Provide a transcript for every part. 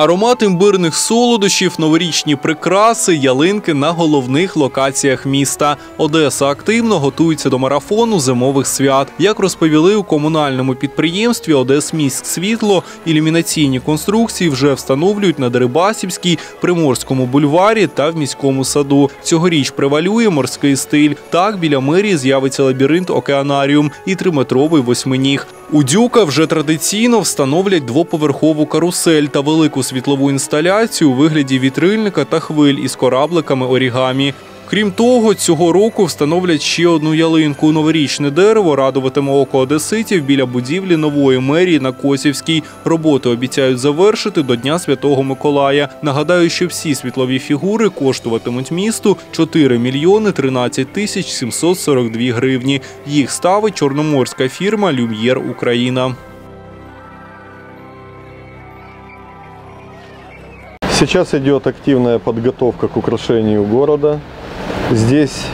Аромат імбирних солодощів, новорічні прикраси, ялинки на головних локаціях міста. Одеса активно готується до марафону зимових свят. Як розповіли у комунальному підприємстві Одесміськ світло, ілюмінаційні конструкції вже встановлюють на Дерибасівській, Приморському бульварі та в міському саду. Цьогоріч превалює морський стиль. Так біля мерії з'явиться лабіринт океанаріум і триметровий восьминіг. У Дюка вже традиційно встановлять двоповерхову карусель та велику світлову інсталяцію у вигляді вітрильника та хвиль із корабликами орігамі. Крім того, цього року встановлять ще одну ялинку. Новорічне дерево радуватиме око одеситів біля будівлі нової мерії на Косівській. Роботи обіцяють завершити до Дня Святого Миколая. Нагадаю, що всі світлові фігури коштуватимуть місту 4 мільйони 13 тисяч 742 гривні. Їх ставить чорноморська фірма Люм'єр Україна. Сейчас идет активная подготовка к украшению города. Здесь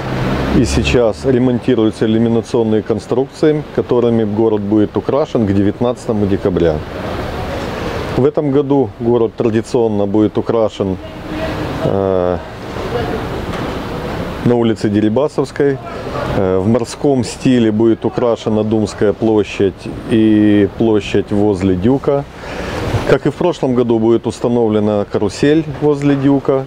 и сейчас ремонтируются иллюминационные конструкции, которыми город будет украшен к 19 декабря. В этом году город традиционно будет украшен э, на улице Дерибасовской. Э, В морском стиле будет украшена Думская площадь и площадь возле Дюка. Как и в прошлом году будет установлена карусель возле Дюка.